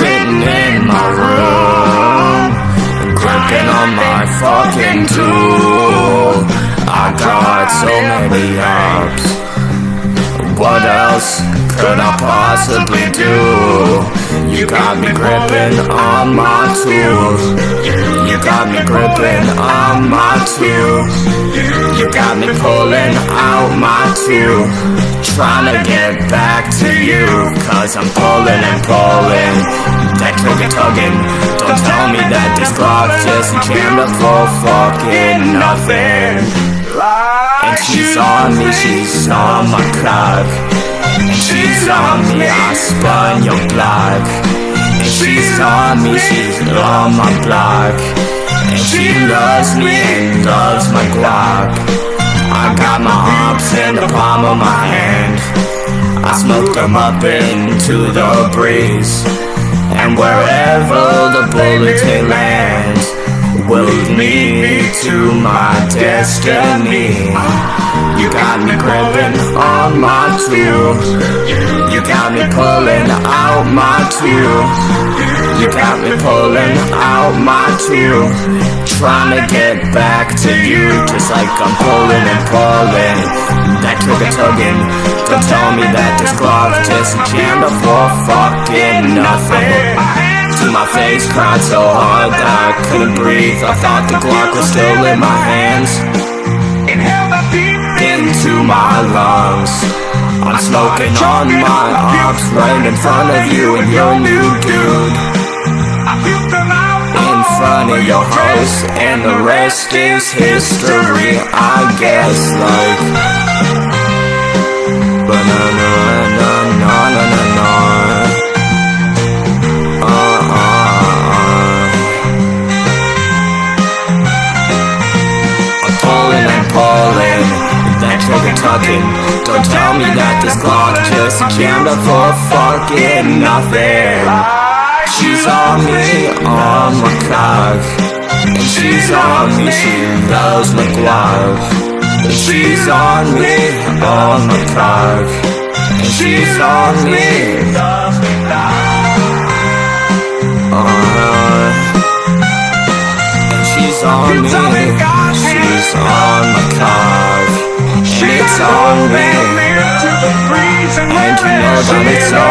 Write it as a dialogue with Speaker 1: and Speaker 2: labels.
Speaker 1: sitting in my room, gripping on my fucking tool. I got so many ups. What else could I possibly do? You got me gripping on my tools. You got me gripping on my tools. You got me pulling out my tooth. Trying to get back to you. Cause I'm pulling and pulling. That trigger tugging. Don't tell me that this Glock just jammed up for fucking nothing. And she's on me, she's on my cock. And she's on me, I spun your block. And she's on me, she's on my block. And she loves me and loves my guac. I got my arms in the palm of my hand. I smoke them up into the breeze. And wherever the bullets may land will lead me to my destiny. You got me gripping on my tool. You got me pulling out my tool. You got me pulling out my tool. Trying to get back to you, just like I'm pulling and pulling. That trigger tugging. Don't tell me that this Glock just jammed up for fucking nothing to my face Cried so hard that I couldn't breathe. I thought the Glock was still in my hands. Inhale my feet Into my lungs. I'm smoking on my ops Right in front of you and your new dude. In front of your host And the rest is history I guess like Banana, na Talking. Don't tell me that this Glock just jammed up for fucking nothing. She's on me, on my cock. And she's on me, she loves my glove. And she's on me, on my cock. And she's on me, loves Cause it's all